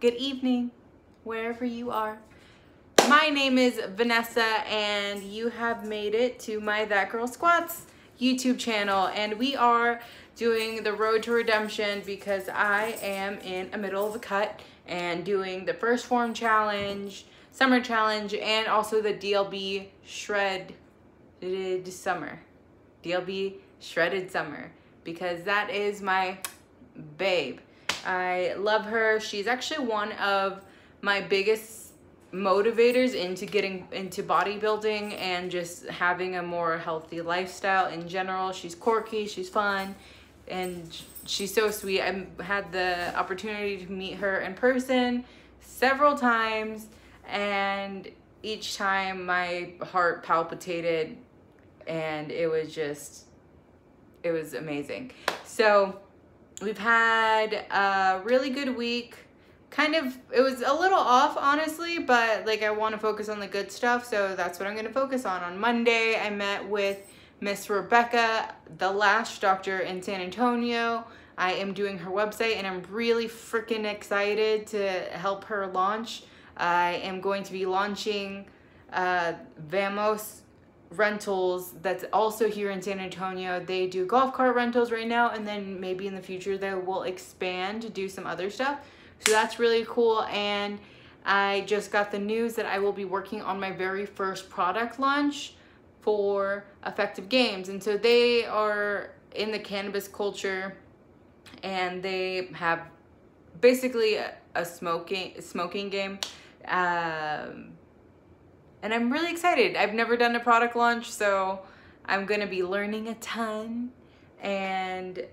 good evening, wherever you are. My name is Vanessa and you have made it to my That Girl Squats YouTube channel and we are doing the road to redemption because I am in a middle of a cut and doing the 1st Phorm challenge, summer challenge, and also the DLB shredded summer. DLB shredded summer because that is my babe. I love her. She's actually one of my biggest motivators into getting into bodybuilding and just having a more healthy lifestyle in general. She's quirky, she's fun, and she's so sweet. I had the opportunity to meet her in person several times and each time my heart palpitated and it was just it was amazing. So we've had a really good week. Kind of, it was a little off, honestly, but like I want to focus on the good stuff, so that's what I'm going to focus on. On Monday, I met with Miss Rebecca, the lash doctor in San Antonio. I am doing her website and I'm really freaking excited to help her launch. I am going to be launching uh, Vamos rentals that's also here in San Antonio. They do golf cart rentals right now and then maybe in the future they will expand to do some other stuff. So that's really cool and I just got the news that I will be working on my very first product launch for Effective Games. And so they are in the cannabis culture and they have basically a, a smoking smoking game. Um, and I'm really excited. I've never done a product launch, so I'm gonna be learning a ton and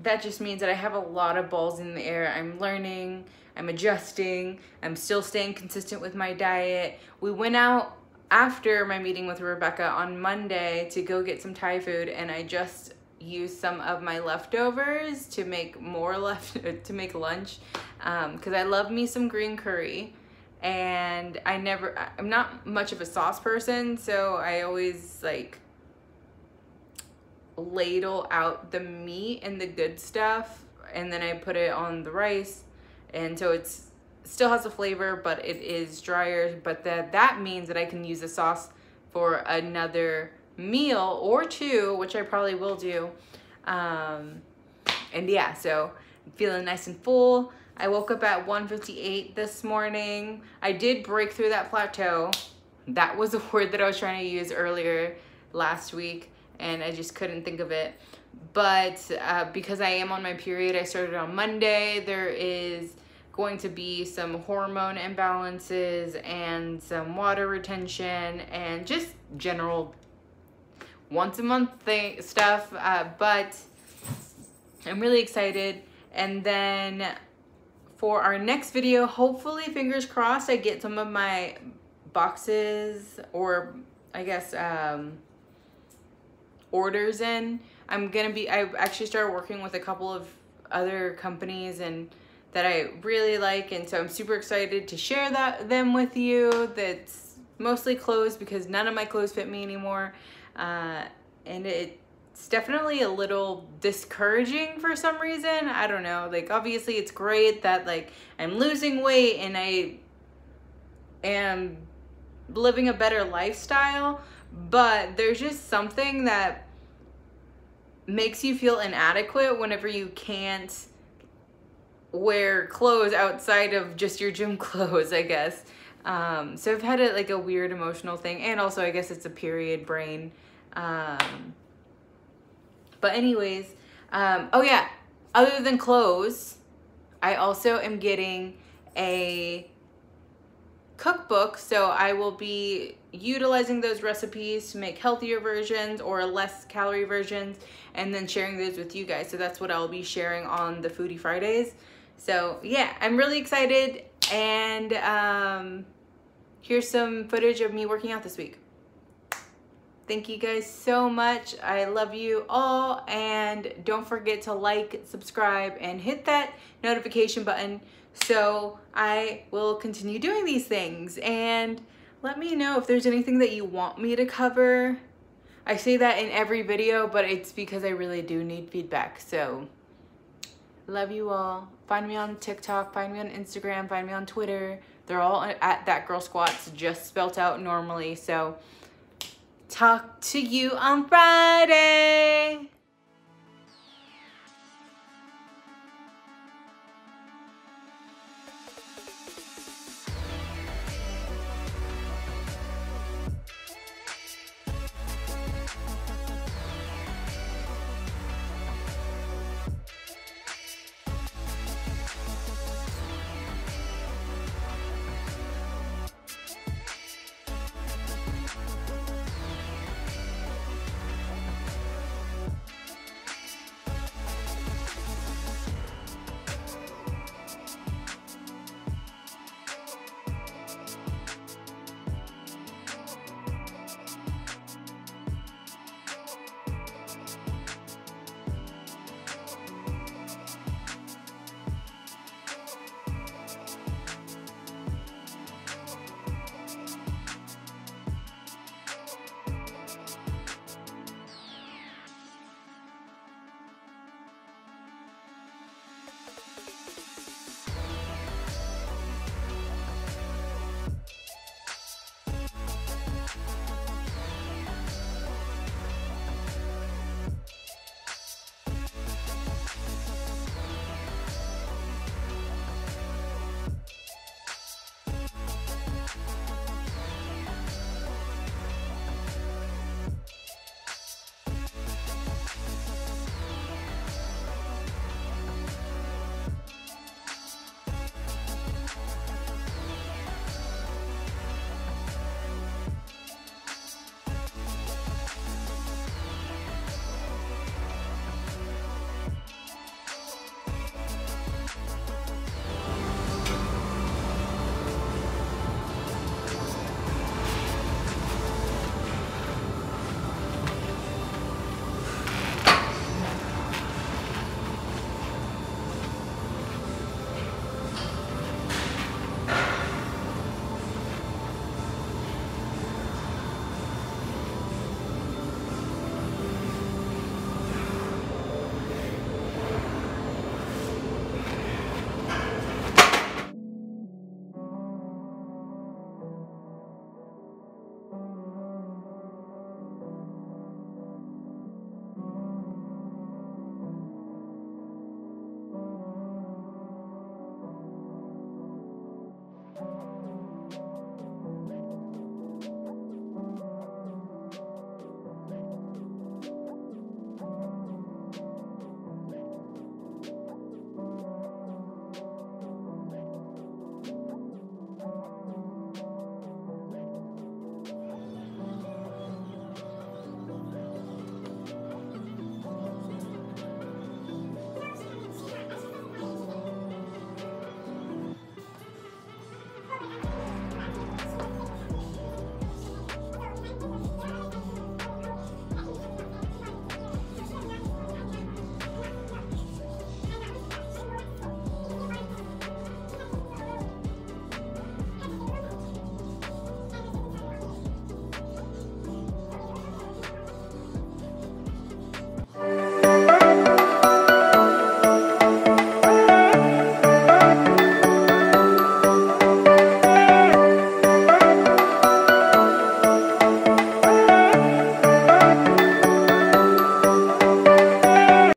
that just means that I have a lot of balls in the air. I'm learning, I'm adjusting, I'm still staying consistent with my diet. We went out after my meeting with Rebecca on Monday to go get some Thai food and I just used some of my leftovers to make more left to make lunch because um, I love me some green curry and I never I'm not much of a sauce person so I always like ladle out the meat and the good stuff and then I put it on the rice. And so it's still has a flavor but it is drier. But that that means that I can use the sauce for another meal or two which I probably will do. Um, and yeah so feeling nice and full I woke up at 1.58 this morning. I did break through that plateau. That was a word that I was trying to use earlier last week and I just couldn't think of it. But uh, because I am on my period, I started on Monday. There is going to be some hormone imbalances and some water retention and just general once a month thing stuff. Uh, but I'm really excited. And then for our next video, hopefully, fingers crossed, I get some of my boxes or I guess um, orders in. I'm gonna be, I actually started working with a couple of other companies and that I really like and so I'm super excited to share that them with you. That's mostly clothes because none of my clothes fit me anymore. Uh, and it it's definitely a little discouraging for some reason. I don't know. Like, obviously, it's great that, like, I'm losing weight and I am living a better lifestyle, but there's just something that makes you feel inadequate whenever you can't wear clothes outside of just your gym clothes, I guess. Um, so I've had a, like a weird emotional thing, and also I guess it's a period brain. Um, but anyways, um, oh yeah, other than clothes, I also am getting a cookbook. So I will be utilizing those recipes to make healthier versions or less calorie versions and then sharing those with you guys. So that's what I'll be sharing on the Foodie Fridays. So yeah, I'm really excited and um, here's some footage of me working out this week. Thank you guys so much. I love you all. And don't forget to like, subscribe, and hit that notification button so I will continue doing these things. And let me know if there's anything that you want me to cover. I say that in every video, but it's because I really do need feedback. So Love you all. Find me on TikTok, find me on Instagram, find me on Twitter. They're all at That Girl Squats, just spelt out normally. So talk to you on Friday.